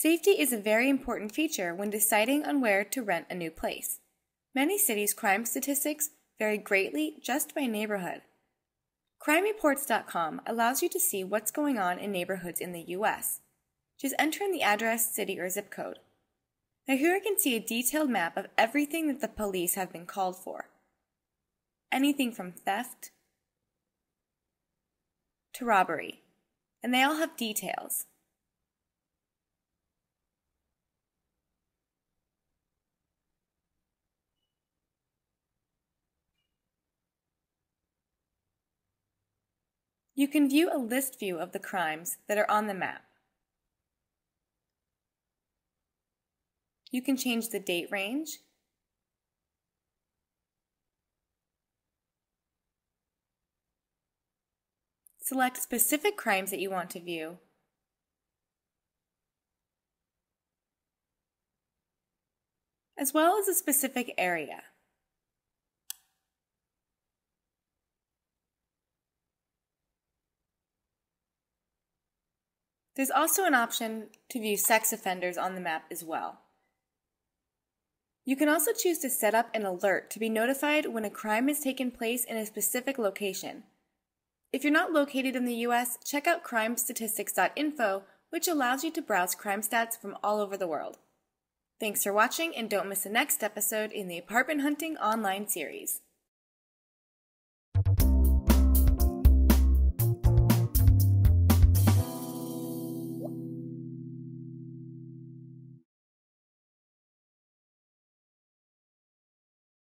Safety is a very important feature when deciding on where to rent a new place. Many cities' crime statistics vary greatly just by neighborhood. CrimeReports.com allows you to see what's going on in neighborhoods in the U.S. Just enter in the address, city, or zip code. Now, here I can see a detailed map of everything that the police have been called for anything from theft to robbery, and they all have details. You can view a list view of the crimes that are on the map. You can change the date range, select specific crimes that you want to view, as well as a specific area. There's also an option to view sex offenders on the map as well. You can also choose to set up an alert to be notified when a crime has taken place in a specific location. If you're not located in the US, check out crimestatistics.info, which allows you to browse crime stats from all over the world. Thanks for watching, and don't miss the next episode in the Apartment Hunting Online series.